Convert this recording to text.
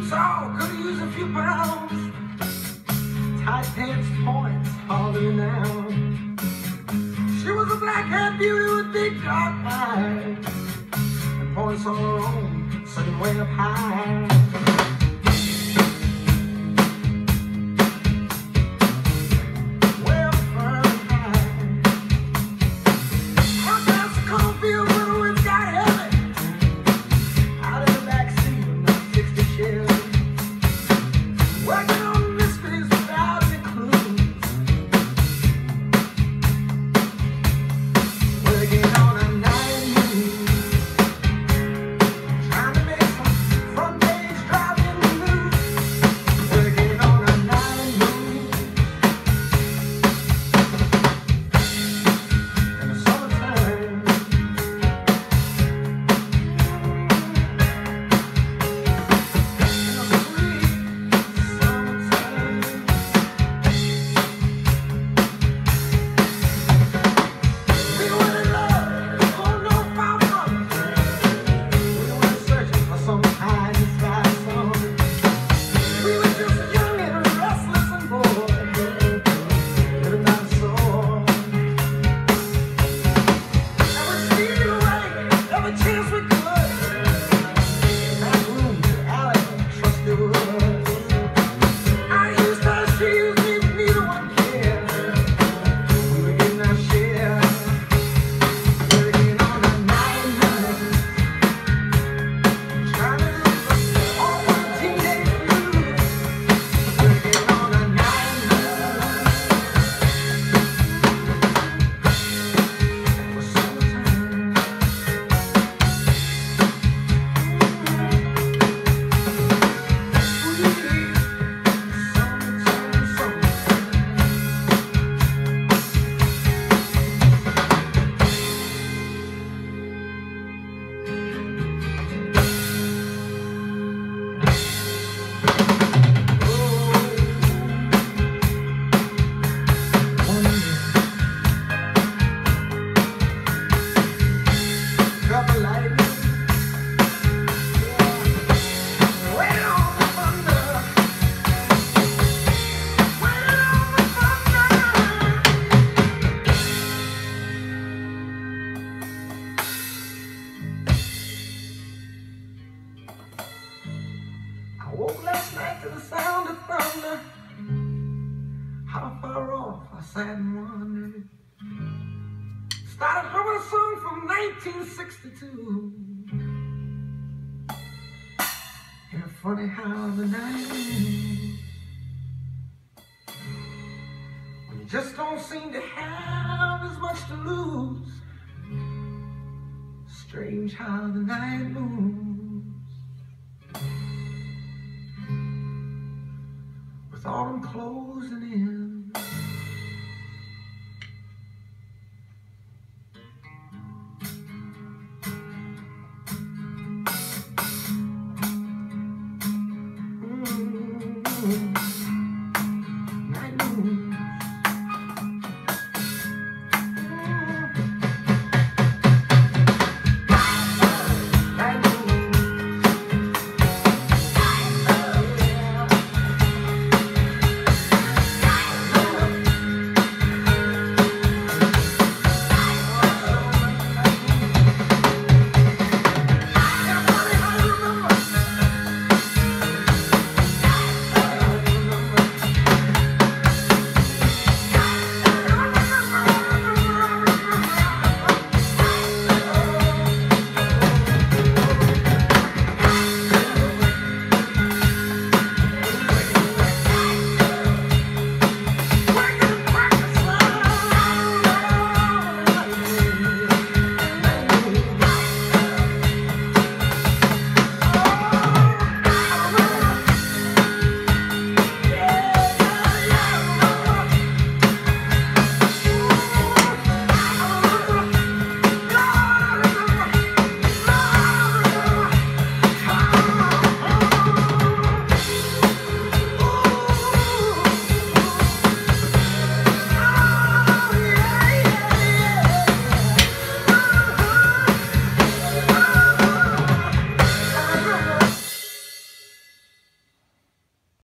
saw could use a few pounds. Tight pants, points, hollering out. She was a black-haired beauty with big dark eyes. And points on her own, sitting way up high. To the sound of thunder. How far off I sat and wondered. Started humming a song from 1962. And funny how the night. When you just don't seem to have as much to lose. Strange how the night moves. with autumn closing in. Mm -hmm.